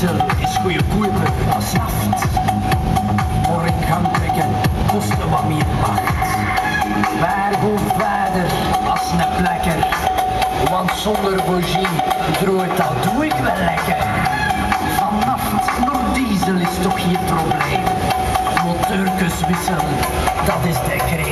Is is goedkoper als naft. Maar ik kan trekken kosten wat meer macht. Waar goed verder als een plekker. Want zonder bougie ik, dat doe ik wel lekker. Van naft nog diesel is toch geen probleem. Motorkes wisselen, dat is de kreeg.